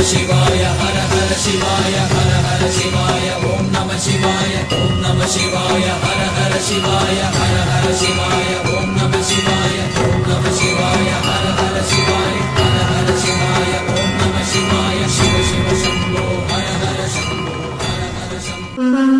नर शिवाय हर हर शिवाय हर हर शिवाय ॐ नमः शिवाय ॐ नमः शिवाय हर हर शिवाय हर हर शिवाय ॐ नमः शिवाय ॐ नमः शिवाय हर हर शिवाय हर हर शिवाय ॐ नमः शिवाय शिव शिव शम्भो हर हर शम्भो हर हर शम्भो।